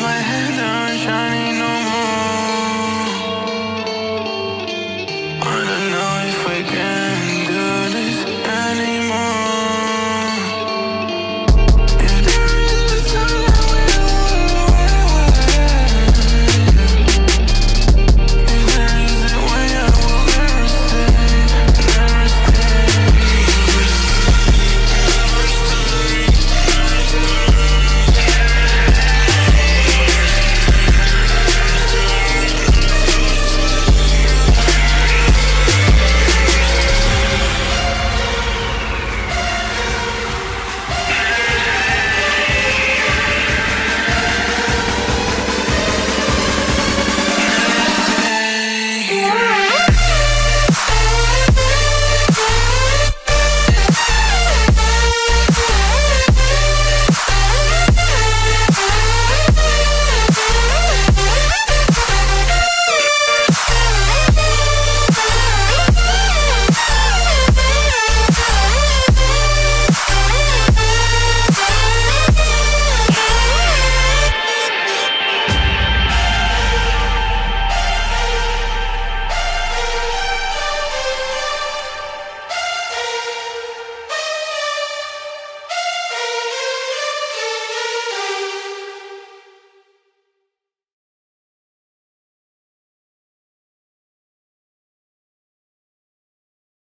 my head down, shining on